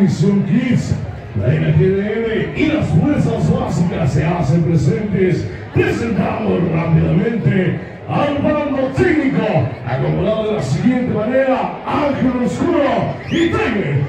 División Kids. La NGDM y las fuerzas básicas se hacen presentes. Presentamos rápidamente al bando técnico, acomodado de la siguiente manera: Ángel Oscuro y Tiger.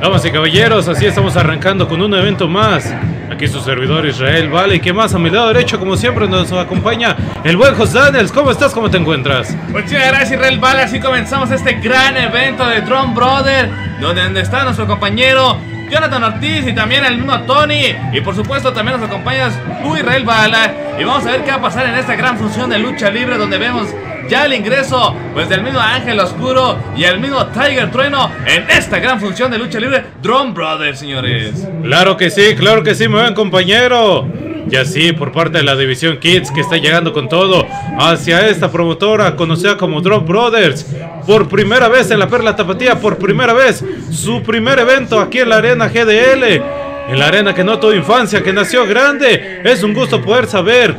Damas y caballeros, así estamos arrancando con un evento más. Aquí su servidor Israel Vale. ¿Y qué más? A mi lado derecho, como siempre, nos acompaña el buen José Daniels. ¿Cómo estás? ¿Cómo te encuentras? Muchas gracias Israel Vale. Así comenzamos este gran evento de Drum Brother, donde está nuestro compañero Jonathan Ortiz y también el mismo Tony. Y por supuesto también nos acompañas tú Israel Bala. Y vamos a ver qué va a pasar en esta gran función de lucha libre donde vemos ya el ingreso pues del mismo Ángel Oscuro y el mismo Tiger Trueno en esta gran función de lucha libre Drum Brothers, señores. Claro que sí, claro que sí, mi buen compañero. Y así, por parte de la división Kids que está llegando con todo hacia esta promotora conocida como Drum Brothers. Por primera vez en la Perla Tapatía, por primera vez su primer evento aquí en la Arena GDL. En la arena que no tuvo infancia, que nació grande. Es un gusto poder saber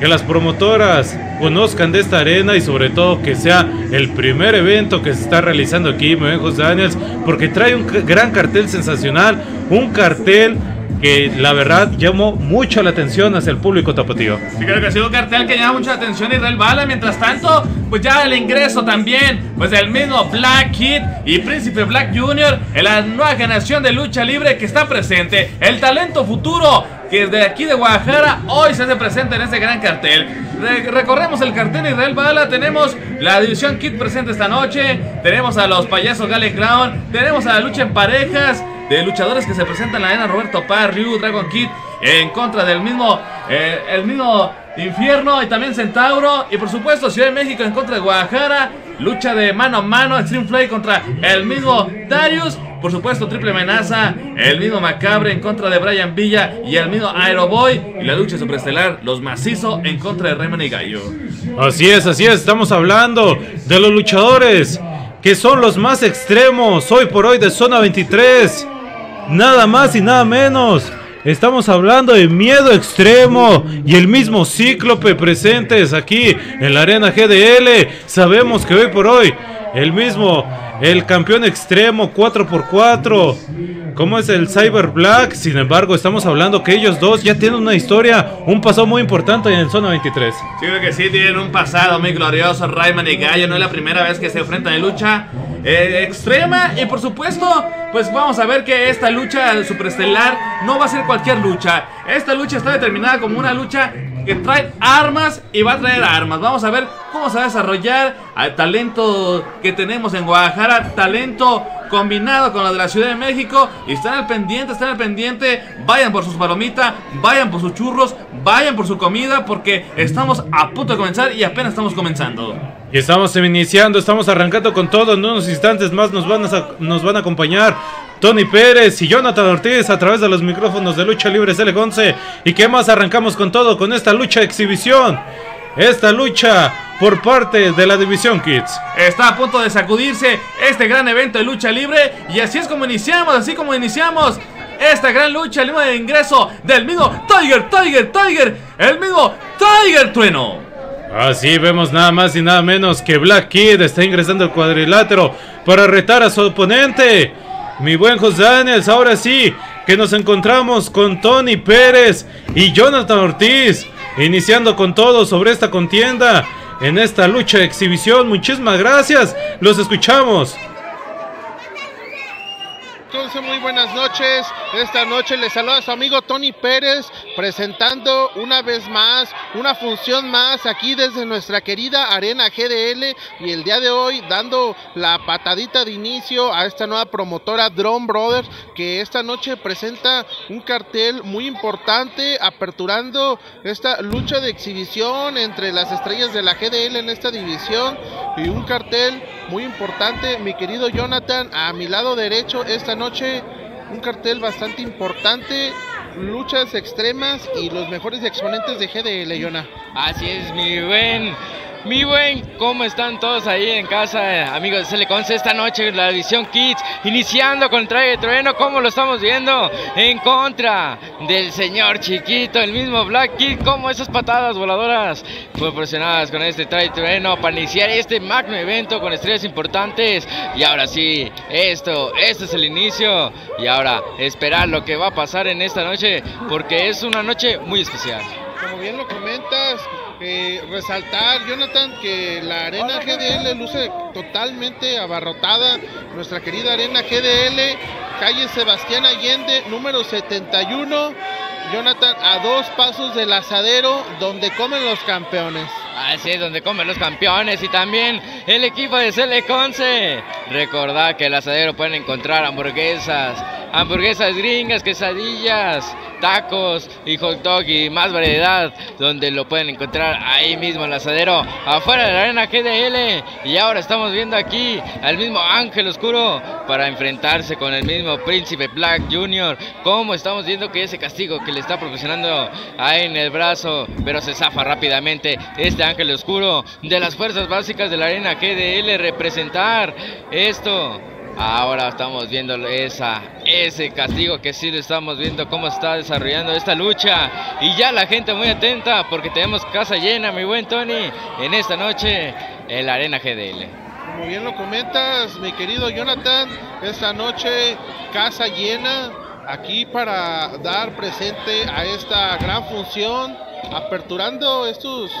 que las promotoras conozcan de esta arena y sobre todo que sea el primer evento que se está realizando aquí, mi buen José Daniels, porque trae un gran cartel sensacional, un cartel que la verdad llamó mucho la atención hacia el público tapatío. Sí, creo que ha sido un cartel que llama mucha atención Israel Bala. Mientras tanto, pues ya el ingreso también, pues del mismo Black Kid y Príncipe Black Jr. en la nueva generación de lucha libre que está presente. El talento futuro que desde aquí de Guadalajara hoy se hace presente en este gran cartel. Re- recorremos el cartel Israel Bala, tenemos la división Kid presente esta noche, tenemos a los payasos Galen Clown, tenemos a la lucha en parejas de luchadores que se presentan en la arena Roberto Paz, Ryu, Dragon Kid en contra del mismo, eh, el mismo Infierno y también Centauro y por supuesto Ciudad de México en contra de Guadalajara, lucha de mano a mano, Extreme Fly contra el mismo Darius. Por supuesto, triple amenaza, el mismo Macabre en contra de Brian Villa y el mismo Aeroboy. Y la lucha superestelar, los macizo en contra de Rayman y Gallo. Así es, así es, estamos hablando de los luchadores que son los más extremos hoy por hoy de zona 23. Nada más y nada menos. Estamos hablando de miedo extremo y el mismo cíclope presentes aquí en la arena GDL. Sabemos que hoy por hoy el mismo, el campeón extremo 4x4, como es el Cyber Black. Sin embargo, estamos hablando que ellos dos ya tienen una historia, un pasado muy importante en el zona 23. Sí, creo que sí, tienen un pasado muy glorioso. Rayman y Gallo no es la primera vez que se enfrentan en lucha eh, extrema. Y por supuesto, pues vamos a ver que esta lucha superestelar no va a ser cualquier lucha. Esta lucha está determinada como una lucha que trae armas y va a traer armas. Vamos a ver cómo se va a desarrollar el talento que tenemos en Guadalajara, talento combinado con lo de la Ciudad de México. Y están al pendiente, están al pendiente. Vayan por sus palomitas, vayan por sus churros, vayan por su comida, porque estamos a punto de comenzar y apenas estamos comenzando. Y estamos iniciando, estamos arrancando con todo. En unos instantes más nos van a, nos van a acompañar Tony Pérez y Jonathan Ortiz a través de los micrófonos de Lucha Libre CL11. ¿Y qué más? Arrancamos con todo con esta lucha exhibición. Esta lucha por parte de la División Kids. Está a punto de sacudirse este gran evento de lucha libre. Y así es como iniciamos, así como iniciamos esta gran lucha, el mismo de ingreso del mismo Tiger, Tiger, Tiger, el mismo Tiger Trueno. Así vemos nada más y nada menos que Black Kid está ingresando al cuadrilátero para retar a su oponente. Mi buen José Daniels, ahora sí que nos encontramos con Tony Pérez y Jonathan Ortiz, iniciando con todo sobre esta contienda en esta lucha de exhibición. Muchísimas gracias, los escuchamos. Entonces, muy buenas noches. Esta noche les saluda su amigo Tony Pérez presentando una vez más, una función más aquí desde nuestra querida Arena GDL y el día de hoy dando la patadita de inicio a esta nueva promotora Drone Brothers que esta noche presenta un cartel muy importante aperturando esta lucha de exhibición entre las estrellas de la GDL en esta división y un cartel muy importante, mi querido Jonathan, a mi lado derecho esta noche un cartel bastante importante, luchas extremas y los mejores exponentes de GDL, Jonah. Así es, mi buen Mi buen, ¿cómo están todos ahí en casa, amigos de Celeconce? Esta noche la división Kids, iniciando con el traje de trueno, ¿cómo lo estamos viendo? En contra del señor chiquito, el mismo Black Kid, como esas patadas voladoras proporcionadas con este traje de trueno para iniciar este magno evento con estrellas importantes. Y ahora sí, esto, este es el inicio. Y ahora, esperar lo que va a pasar en esta noche, porque es una noche muy especial. Como bien lo comentas, eh, resaltar, Jonathan, que la arena GDL luce totalmente abarrotada. Nuestra querida arena GDL, calle Sebastián Allende, número 71. Jonathan, a dos pasos del asadero donde comen los campeones. Así es, donde comen los campeones y también el equipo de Celeconce. Recordad que el asadero pueden encontrar hamburguesas, hamburguesas gringas, quesadillas, tacos y hot dog y más variedad, donde lo pueden encontrar ahí mismo en el asadero, afuera de la arena GDL. Y ahora estamos viendo aquí al mismo Ángel Oscuro para enfrentarse con el mismo Príncipe Black Jr. Como estamos viendo que ese castigo que le está proporcionando ahí en el brazo, pero se zafa rápidamente este Ángel Oscuro de las fuerzas básicas de la arena GDL representar esto. Ahora estamos viendo ese castigo que sí lo estamos viendo cómo está desarrollando esta lucha. Y ya la gente muy atenta porque tenemos casa llena, mi buen Tony, en esta noche en la Arena GDL. Como bien lo comentas, mi querido Jonathan, esta noche casa llena aquí para dar presente a esta gran función, aperturando estos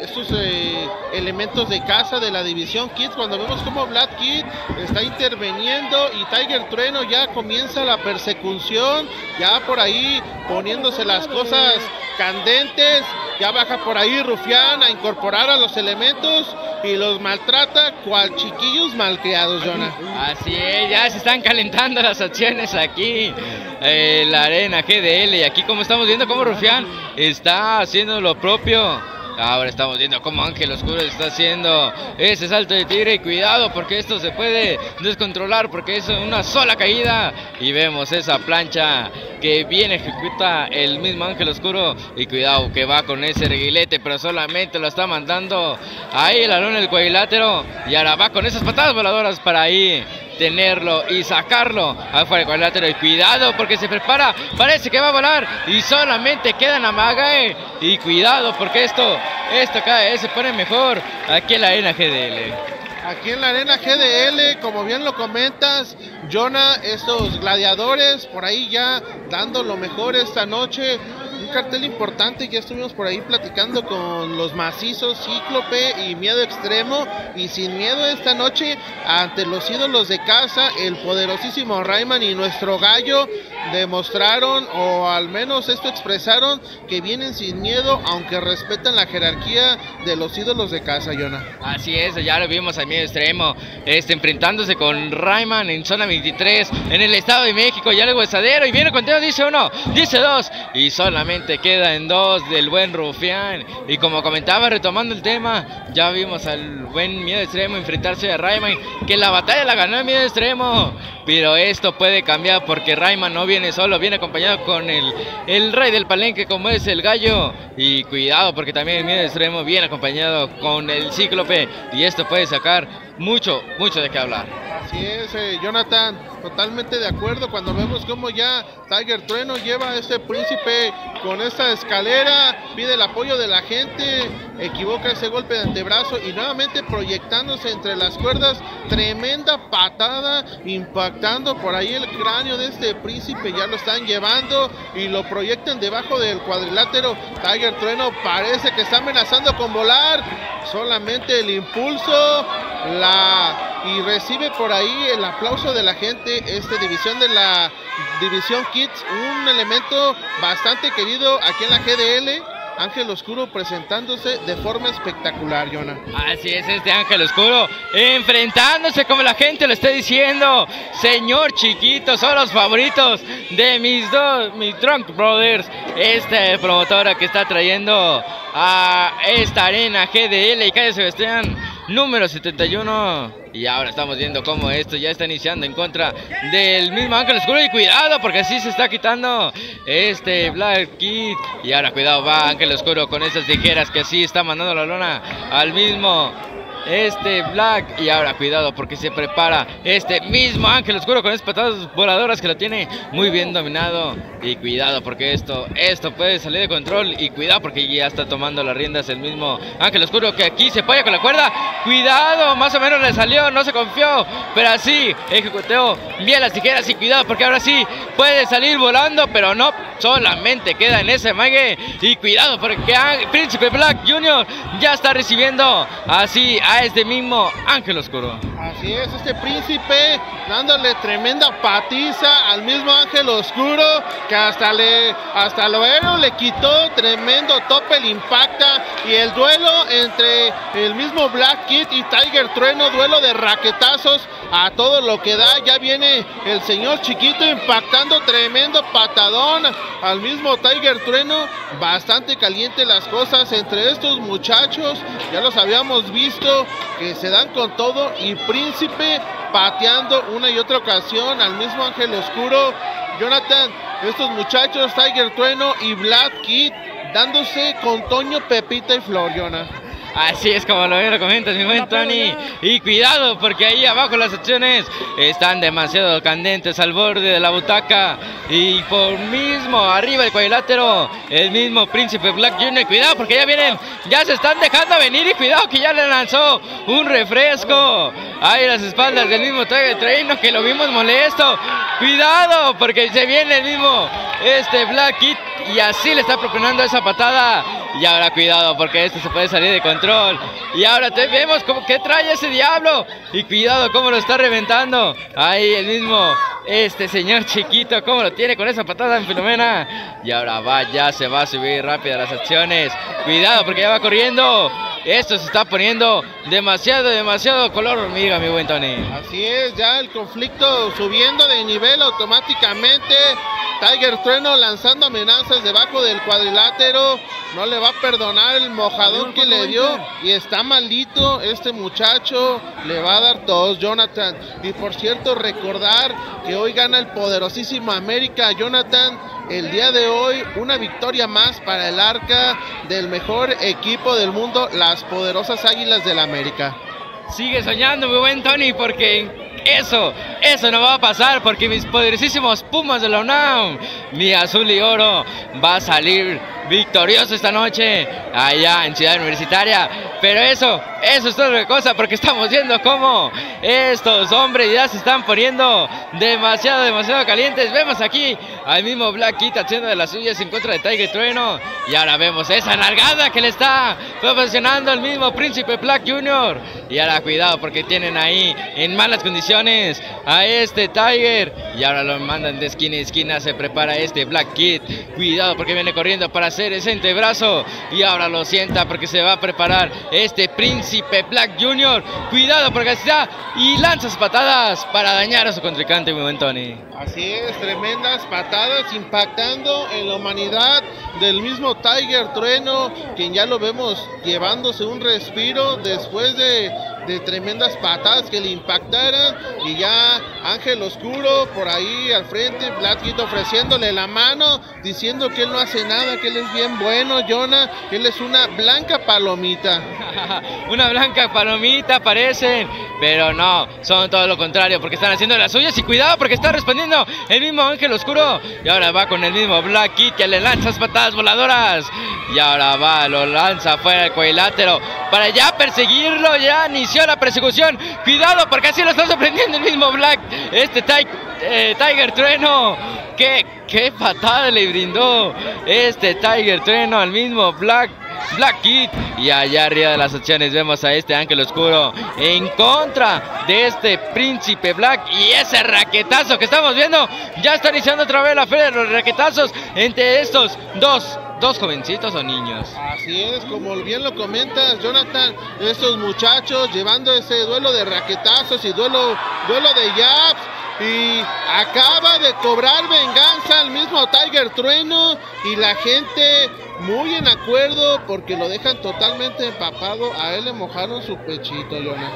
estos eh, elementos de casa de la división Kids, cuando vemos como Black Kid está interviniendo y Tiger Trueno ya comienza la persecución, ya por ahí poniéndose las cosas candentes, ya baja por ahí Rufián a incorporar a los elementos y los maltrata cual chiquillos malcriados, Jonah. Así es, ya se están calentando las acciones aquí en la arena GDL y aquí como estamos viendo como Rufián está haciendo lo propio Ahora estamos viendo cómo Ángel Oscuro está haciendo ese salto de tigre. Y cuidado porque esto se puede descontrolar porque es una sola caída. Y vemos esa plancha que bien ejecuta el mismo Ángel Oscuro. Y cuidado que va con ese reguilete, pero solamente lo está mandando ahí el alón el cuadrilátero. Y ahora va con esas patadas voladoras para ahí tenerlo y sacarlo afuera del cuadrilátero. Y cuidado porque se prepara, parece que va a volar y solamente queda Namagae. Y cuidado porque esto, esto cada vez se pone mejor aquí en la arena GDL. Aquí en la arena GDL, como bien lo comentas, Jonah, estos gladiadores por ahí ya dando lo mejor esta noche cartel importante, ya estuvimos por ahí platicando con los macizos Cíclope y Miedo Extremo y sin miedo esta noche ante los ídolos de casa, el poderosísimo Rayman y nuestro gallo demostraron o al menos esto expresaron que vienen sin miedo aunque respetan la jerarquía de los ídolos de casa, Yona. Así es, ya lo vimos a Miedo Extremo, este, enfrentándose con Rayman en zona 23 en el Estado de México, ya el huesadero y viene conteo, dice uno, dice dos y solamente queda en dos del buen Rufián. Y como comentaba, retomando el tema, ya vimos al buen Miedo Extremo enfrentarse a Rayman, que la batalla la ganó el Miedo Extremo. Pero esto puede cambiar porque Rayman no viene solo, viene acompañado con el, el rey del palenque como es el gallo. Y cuidado porque también el Miedo Extremo viene acompañado con el cíclope. Y esto puede sacar mucho, mucho de qué hablar. Así es, eh, Jonathan, totalmente de acuerdo cuando vemos cómo ya Tiger Trueno lleva a este príncipe con esta escalera, pide el apoyo de la gente, equivoca ese golpe de antebrazo y nuevamente proyectándose entre las cuerdas, tremenda patada, impactando por ahí el cráneo de este príncipe, ya lo están llevando y lo proyectan debajo del cuadrilátero. Tiger Trueno parece que está amenazando con volar, solamente el impulso, la y recibe por ahí el aplauso de la gente, esta división de la división Kids, un elemento bastante querido aquí en la GDL. Ángel Oscuro presentándose de forma espectacular, Jonah. Así es, este Ángel Oscuro enfrentándose como la gente lo está diciendo. Señor chiquito, son los favoritos de mis dos, mis Drunk Brothers. Esta promotora que está trayendo a esta arena GDL y Calle Sebastián número 71. Y ahora estamos viendo cómo esto ya está iniciando en contra del mismo Ángel Oscuro. Y cuidado, porque así se está quitando este Black Kid. Y ahora cuidado, va Ángel Oscuro con esas tijeras que así está mandando la lona al mismo este Black. Y ahora cuidado porque se prepara este mismo Ángel Oscuro con esas patadas voladoras que lo tiene muy bien dominado. Y cuidado porque esto, esto puede salir de control. Y cuidado porque ya está tomando las riendas el mismo Ángel Oscuro que aquí se apoya con la cuerda. Cuidado, más o menos le salió, no se confió. Pero así ejecutó bien las tijeras y cuidado porque ahora sí puede salir volando. Pero no solamente queda en ese mague. Y cuidado porque Príncipe Black Jr. ya está recibiendo así a este mismo Ángel Oscuro. Así es, este príncipe dándole tremenda patiza al mismo Ángel Oscuro que hasta le hasta aéreo le quitó tremendo tope, le impacta y el duelo entre el mismo Black Kid y Tiger Trueno, duelo de raquetazos a todo lo que da, ya viene el señor chiquito impactando tremendo patadón al mismo Tiger Trueno, bastante caliente las cosas entre estos muchachos, ya los habíamos visto que se dan con todo y Príncipe pateando una y otra ocasión al mismo Ángel Oscuro. Jonathan, estos muchachos, Tiger Trueno y Black Kid, dándose con Toño, Pepita y Floriona. Así es como lo comentas, mi buen Tony. Y cuidado, porque ahí abajo las acciones están demasiado candentes al borde de la butaca. Y por mismo, arriba el cuadrilátero, el mismo Príncipe Black Jr. Cuidado, porque ya vienen, ya se están dejando venir. Y cuidado que ya le lanzó un refresco. Ahí las espaldas del mismo Tiger Traino que lo vimos molesto. Cuidado, porque se viene el mismo este Black Kid y así le está proponiendo esa patada. Y ahora cuidado porque esto se puede salir de control. Y ahora te vemos como que trae ese diablo. Y cuidado cómo lo está reventando. Ahí el mismo este señor chiquito cómo lo tiene con esa patada en Filomena. Y ahora va, ya se va a subir rápido las acciones. Cuidado porque ya va corriendo. Esto se está poniendo demasiado, demasiado color hormiga, mi buen Tony. Así es, ya el conflicto subiendo de nivel automáticamente. Tiger Trueno lanzando amenazas debajo del cuadrilátero. No le va a perdonar el mojadón que le dio. Y está maldito este muchacho. Le va a dar dos, Jonathan. Y por cierto, recordar que hoy gana el poderosísimo América, Jonathan. El día de hoy, una victoria más para el arca del mejor equipo del mundo, las poderosas Águilas del América. Sigue soñando, mi buen Tony, porque eso, eso no va a pasar porque mis poderosísimos Pumas de la UNAM, mi azul y oro, va a salir victorioso esta noche allá en Ciudad Universitaria. Pero eso, eso es otra cosa porque estamos viendo cómo estos hombres ya se están poniendo demasiado, demasiado calientes. Vemos aquí al mismo Black Kid haciendo de las suyas en contra de Tiger Trueno. Y ahora vemos esa nalgada que le está proporcionando el mismo Príncipe Black Jr. Y ahora cuidado porque tienen ahí en malas condiciones a este Tiger. Y ahora lo mandan de esquina a esquina. Se prepara este Black Kid. Cuidado porque viene corriendo para hacer ese antebrazo. Y ahora lo sienta porque se va a preparar este Príncipe Black Jr. Cuidado porque está y lanzas patadas para dañar a su contrincante, mi buen Tony. Así es, tremendas patadas impactando en la humanidad del mismo Tiger Trueno, quien ya lo vemos llevándose un respiro después de, de tremendas patadas que le impactaran. Y ya Ángel Oscuro por ahí al frente, Blackhead ofreciéndole la mano, diciendo que él no hace nada, que él es bien bueno, Jonah, que él es una blanca palomita. una blanca palomita parecen, pero no, son todo lo contrario, porque están haciendo las suyas y cuidado porque está respondiendo el mismo Ángel Oscuro. Y ahora va con el mismo Black Kid que le lanza patadas voladoras. Y ahora va, lo lanza fuera del cuadrilátero para ya perseguirlo. Ya la persecución. Cuidado porque así lo está sorprendiendo el mismo Black. Este eh, Tiger Trueno. ¿Qué, qué patada le brindó este Tiger Trueno al mismo Black. Black Kid. Y allá arriba de las acciones vemos a este Ángel Oscuro en contra de este Príncipe Black. Y ese raquetazo que estamos viendo. Ya está iniciando otra vez la feria de los raquetazos entre estos dos dos jovencitos o niños. Así es, como bien lo comentas, Jonathan, estos muchachos llevando ese duelo de raquetazos y duelo, duelo de jabs y acaba de cobrar venganza al mismo Tiger Trueno y la gente muy en acuerdo porque lo dejan totalmente empapado. A él le mojaron su pechito, Jonah.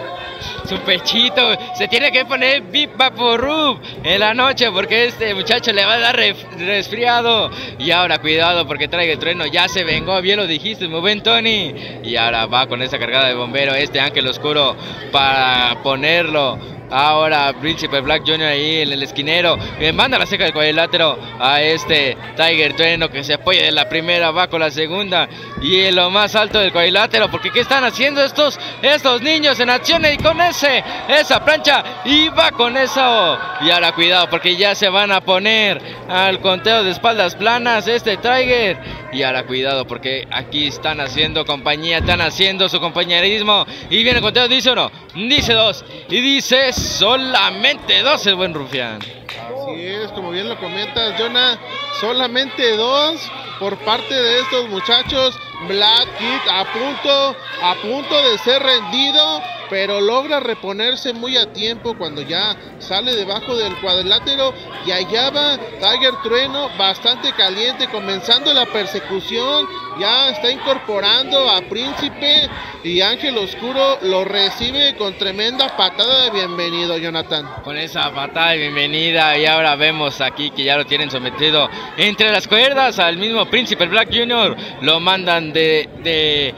Su pechito, se tiene que poner Bip Vaporub en la noche porque este muchacho le va a dar resfriado. Y ahora cuidado porque trae el trueno, ya se vengó, bien lo dijiste, muy buen Tony. Y ahora va con esa cargada de bombero este ángel oscuro para ponerlo. Ahora Príncipe Black Jr. ahí en el esquinero. Me manda la ceja del cuadrilátero a este Tiger Trueno que se apoya de la primera, va con la segunda. Y en lo más alto del cuadrilátero. Porque ¿qué están haciendo estos, estos niños en acción? Y con ese, esa plancha. Y va con eso. Y ahora cuidado porque ya se van a poner al conteo de espaldas planas este Tiger. Y ahora cuidado porque aquí están haciendo compañía, están haciendo su compañerismo. Y viene el conteo, dice uno, dice dos. Y dice solamente dos el buen rufián. Así es, como bien lo comentas, Jonah, solamente dos por parte de estos muchachos. Black Kid a punto, a punto de ser rendido, pero logra reponerse muy a tiempo cuando ya sale debajo del cuadrilátero y allá va Tiger Trueno bastante caliente, comenzando la persecución. Ya está incorporando a Príncipe y Ángel Oscuro lo recibe con tremenda patada de bienvenido, Jonathan. Con esa patada de bienvenida y ahora vemos aquí que ya lo tienen sometido entre las cuerdas al mismo Príncipe Black Jr. Lo mandan de, de,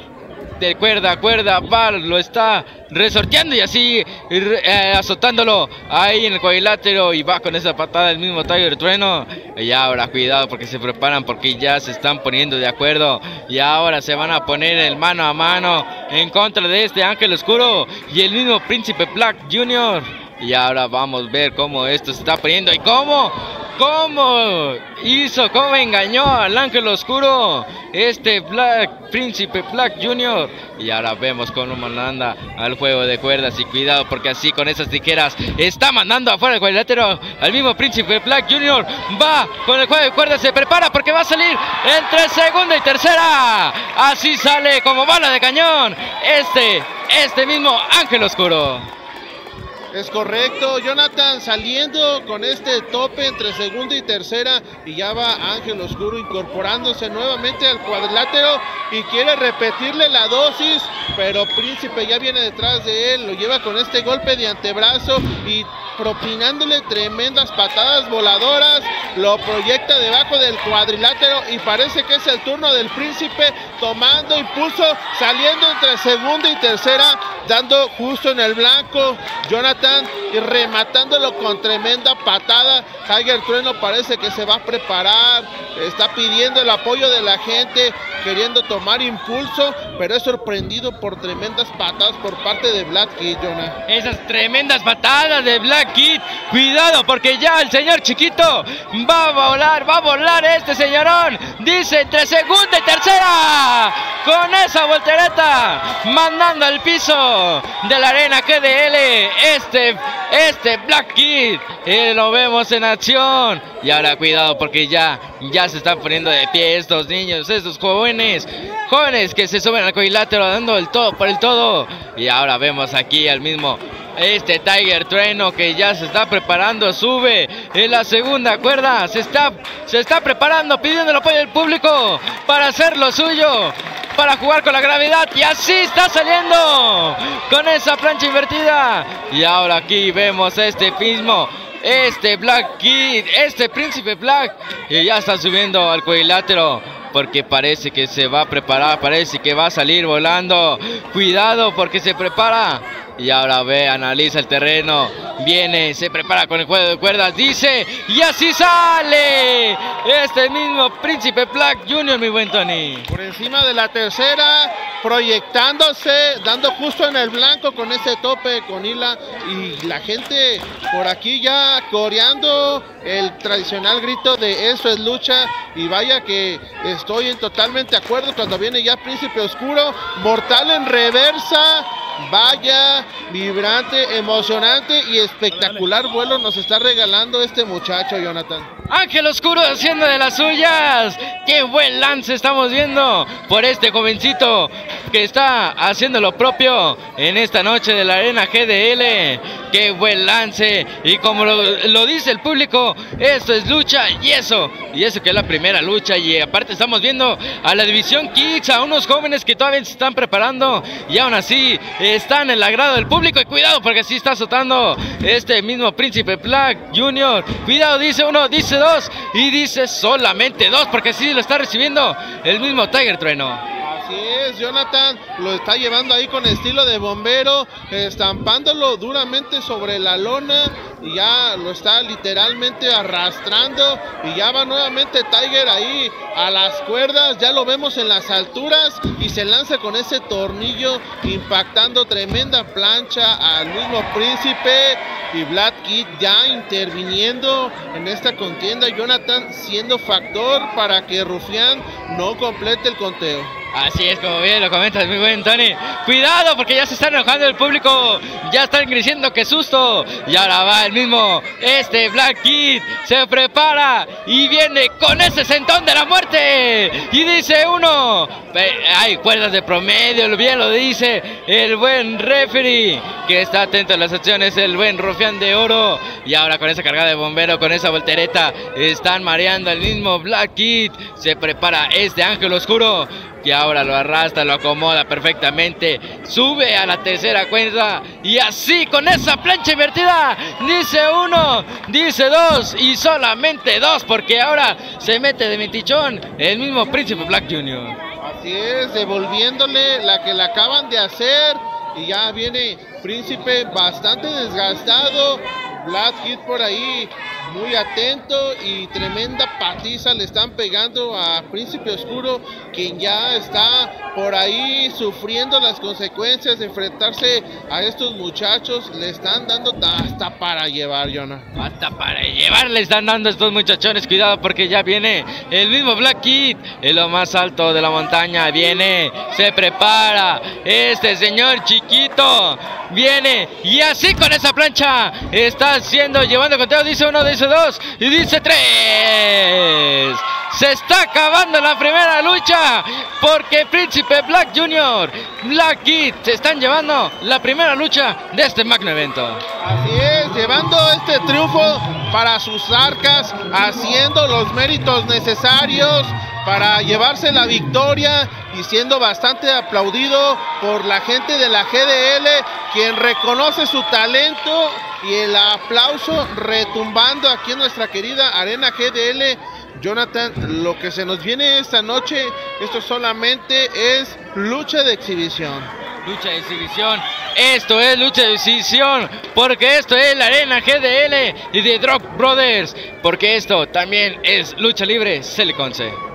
de cuerda a cuerda, va, lo está resorteando y así eh, azotándolo ahí en el cuadrilátero y va con esa patada el mismo Tiger Trueno. Y ahora cuidado porque se preparan porque ya se están poniendo de acuerdo y ahora se van a poner el mano a mano en contra de este Ángel Oscuro y el mismo Príncipe Black Jr. Y ahora vamos a ver cómo esto se está poniendo y cómo, cómo hizo, cómo engañó al ángel oscuro este Black Príncipe Black Jr. Y ahora vemos cómo manda al juego de cuerdas y cuidado porque así con esas tijeras está mandando afuera el cuadrilátero al mismo Príncipe Black Jr. Va con el juego de cuerdas, se prepara porque va a salir entre segunda y tercera. Así sale como bala de cañón este, este mismo ángel oscuro. Es correcto, Jonathan saliendo con este tope entre segunda y tercera y ya va Ángel Oscuro incorporándose nuevamente al cuadrilátero y quiere repetirle la dosis, pero Príncipe ya viene detrás de él, lo lleva con este golpe de antebrazo y propinándole tremendas patadas voladoras, lo proyecta debajo del cuadrilátero y parece que es el turno del Príncipe tomando impulso, saliendo entre segunda y tercera, dando justo en el blanco. Jonathan y rematándolo con tremenda patada. Tiger Trueno parece que se va a preparar, está pidiendo el apoyo de la gente, queriendo tomar impulso, pero es sorprendido por tremendas patadas por parte de Black Kid, Jonah. Esas tremendas patadas de Black Kid. Cuidado porque ya el señor chiquito va a volar, va a volar este señorón. Dice entre segunda y tercera. Con esa voltereta. Mandando al piso de la arena KDL. Este Black Kid. eh, lo vemos en acción. Y ahora cuidado porque ya, ya se están poniendo de pie estos niños, estos jóvenes. Jóvenes que se suben al cuadrilátero dando el todo por el todo. Y ahora vemos aquí al mismo este Tiger Trueno que ya se está preparando, sube en la segunda cuerda, se está, se está preparando, pidiendo el apoyo del público para hacer lo suyo, para jugar con la gravedad y así está saliendo con esa plancha invertida. Y ahora aquí vemos este mismo. Este Black Kid, este Príncipe Black, y ya está subiendo al cuadrilátero porque parece que se va a preparar, parece que va a salir volando. Cuidado porque se prepara. Y ahora ve, analiza el terreno. Viene, se prepara con el juego de cuerdas. Dice, y así sale. Este mismo Príncipe Black Jr., mi buen Tony. Por encima de la tercera, proyectándose, dando justo en el blanco con ese tope con Hila. Y la gente por aquí ya coreando el tradicional grito de eso es lucha. Y vaya que estoy en totalmente acuerdo cuando viene ya Príncipe Oscuro. Mortal en reversa. Vaya, vibrante, emocionante y espectacular vuelo nos está regalando este muchacho, Jonathan. Ángel Oscuro haciendo de las suyas. Qué buen lance estamos viendo por este jovencito que está haciendo lo propio en esta noche de la arena GDL. Qué buen lance. Y como lo, lo dice el público, esto es lucha y eso. Y eso que es la primera lucha. Y aparte estamos viendo a la división Kicks, a unos jóvenes que todavía se están preparando. Y aún así están en el agrado del público. Y cuidado porque sí está azotando este mismo Príncipe Black Junior. Cuidado, dice uno, dice dos y dice solamente dos porque sí lo está recibiendo el mismo Tiger Trueno. Así es, Jonathan lo está llevando ahí con estilo de bombero, estampándolo duramente sobre la lona y ya lo está literalmente arrastrando y ya va nuevamente Tiger ahí a las cuerdas, ya lo vemos en las alturas y se lanza con ese tornillo impactando tremenda plancha al mismo príncipe y Black Kid ya interviniendo en esta contienda, Jonathan siendo factor para que Rufián no complete el conteo. Así es, como bien lo comentas, muy buen Tony. Cuidado porque ya se está enojando el público. Ya están diciendo que susto. Y ahora va el mismo, este Black Kid. Se prepara y viene con ese sentón de la muerte. Y dice uno, hay cuerdas de promedio, bien lo dice el buen referee. Que está atento a las acciones, el buen Rufián de Oro. Y ahora con esa cargada de bombero, con esa voltereta, están mareando al mismo Black Kid. Se prepara este ángel oscuro y ahora lo arrastra, lo acomoda perfectamente, sube a la tercera cuenta y así con esa plancha invertida, dice uno, dice dos y solamente dos porque ahora se mete de metichón el mismo Príncipe Black Jr. Así es, devolviéndole la que le acaban de hacer. Y ya viene Príncipe bastante desgastado, Black Kid por ahí muy atento y tremenda patiza le están pegando a Príncipe Oscuro, quien ya está por ahí sufriendo las consecuencias de enfrentarse a estos muchachos. Le están dando hasta para llevar, Jonah. Hasta para llevar le están dando estos muchachones. Cuidado porque ya viene el mismo Black Kid en lo más alto de la montaña. Viene, se prepara. Este señor chiquito viene y así con esa plancha está haciendo, llevando conteo. Dice uno, dice dos y dice tres. Se está acabando la primera lucha porque Príncipe Black Jr., Black Kid se están llevando la primera lucha de este magno evento. Así es, llevando este triunfo para sus arcas, haciendo los méritos necesarios para llevarse la victoria y siendo bastante aplaudido por la gente de la GDL, quien reconoce su talento y el aplauso retumbando aquí en nuestra querida Arena GDL. Jonathan, lo que se nos viene esta noche, esto solamente es lucha de exhibición. Lucha de exhibición, esto es lucha de exhibición, porque esto es la arena GDL y de Drop Brothers, porque esto también es lucha libre Siliconce.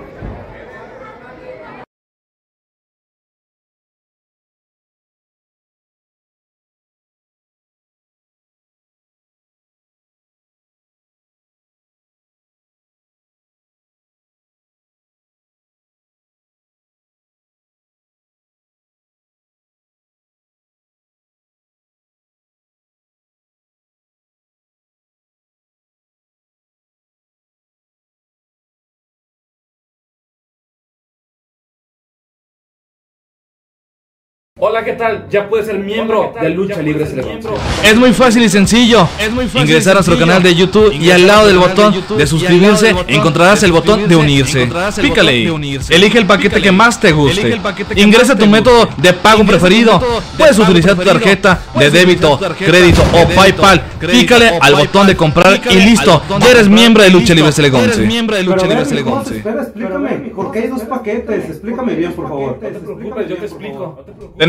Hola, ¿qué tal? Ya puedes ser miembro de Lucha Libre Selección. Es muy fácil y sencillo. Ingresar a nuestro canal de YouTube y al lado del botón de suscribirse encontrarás el botón de unirse. Pícale ahí. Elige el paquete que más te guste. Ingresa tu método de pago preferido. Puedes utilizar tu tarjeta de débito, crédito o PayPal. Pícale al botón de comprar y listo. Ya eres miembro de Lucha Libre Selegonce. miembro de Lucha Libre. Espera, explícame. ¿Por qué hay dos paquetes? Explícame bien, por favor. No te preocupes, yo te explico.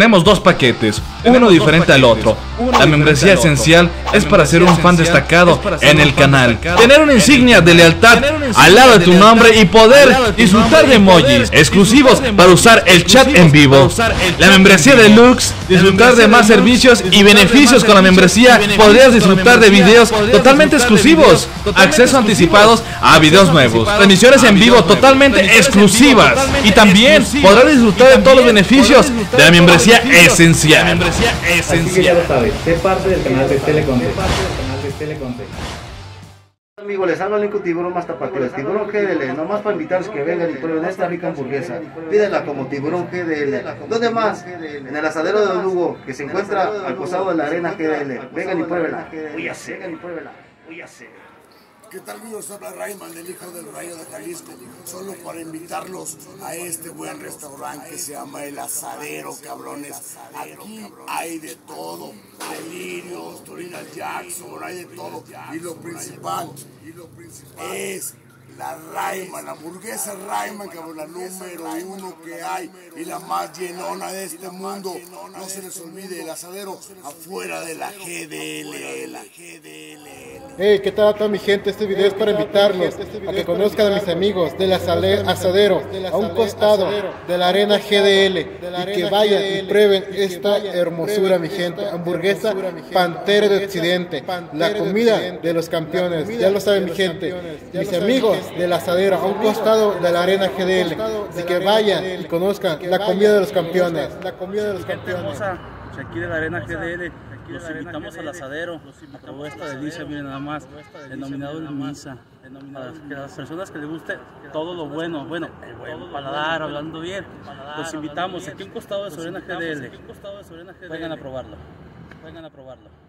Tenemos dos paquetes, uno diferente al otro. La membresía esencial es para ser un fan destacado en el canal, tener una insignia de lealtad al lado de tu nombre y poder disfrutar de emojis exclusivos para usar el chat en vivo. La membresía deluxe, disfrutar de más servicios y beneficios con la membresía, podrías disfrutar de videos totalmente exclusivos, acceso anticipados a videos nuevos, transmisiones en vivo totalmente exclusivas. y también podrás disfrutar de todos los beneficios de la membresía esencial. Así que ya lo sabes, sé parte del canal de Teleconte. Amigos, les habla Lincoln Tiburón más tapatío, Tiburón GDL, nomás para invitarles que vengan y prueben esta rica hamburguesa. Pídenla como Tiburón GDL. ¿Dónde más? En el asadero de Lugo, que se encuentra al costado de la arena GDL. Vengan y pruébenla. Uy, así. Vengan y pruébenla. Uy, así. ¿Qué tal amigos? Habla Rayman, el hijo del Rayo de Jalisco, solo para invitarlos a este buen restaurante que se llama El Asadero, cabrones. Aquí hay de todo, delirios, Torina Jackson, hay de todo. Y lo principal es la Rayman, la hamburguesa Rayman, cabrón, la número uno que hay y la más llenona de este mundo. No se les olvide el asadero afuera de la GDL, la GDL. Hey, ¿qué tal a toda mi gente? Este video es para invitarlos a que conozcan a mis amigos del asadero a un costado de la arena GDL y que vayan y prueben esta hermosura, mi gente. Hamburguesa Pantera de Occidente, la comida de los campeones. Ya lo saben, mi gente. Mis amigos del asadero a un costado de la arena GDL. Así que vayan y conozcan la comida de los campeones. La comida de los campeones. Aquí de la Arena GDL, los invitamos al asadero, a probar esta delicia, miren nada más, denominado el misa, para que las personas que les guste todo lo bueno, bueno, el buen paladar, hablando bien, los invitamos aquí a un costado de su Arena GDL, vengan a probarlo, vengan a probarlo.